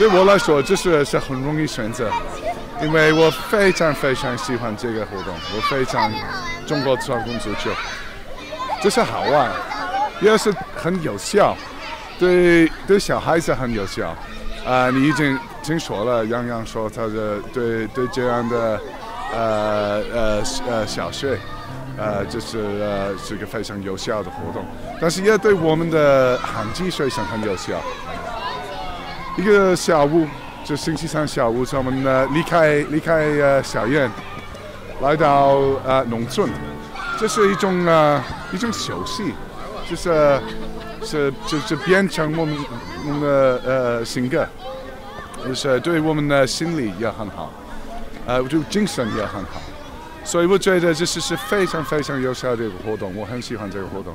对我来说，这是是很容易选择，因为我非常非常喜欢这个活动，我非常中国传统足球，这是好玩，也是很有效，对对小孩子很有效。啊，你已经听说了，洋洋说他的对对这样的呃呃呃小学，呃就是呃是个非常有效的活动，但是也对我们的寒季学生很有效。一个下午，就星期三下午，我们呃离开离开呃校园，来到呃农村，这是一种呃一种休息，就是是就是变成我们我们的呃性格，就是对我们的心理也很好，呃就精神也很好，所以我觉得这是是非常非常有效的一个活动，我很喜欢这个活动。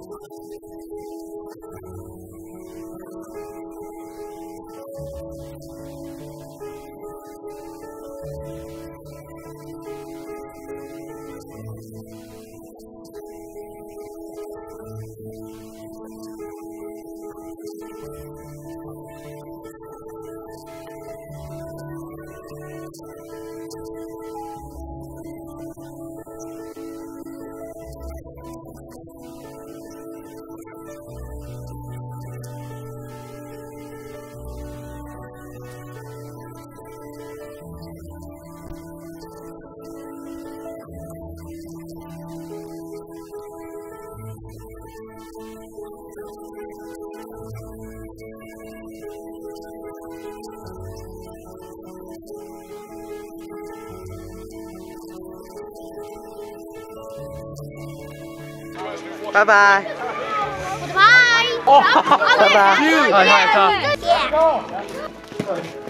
すいません。拜拜。拜。拜拜。拜拜。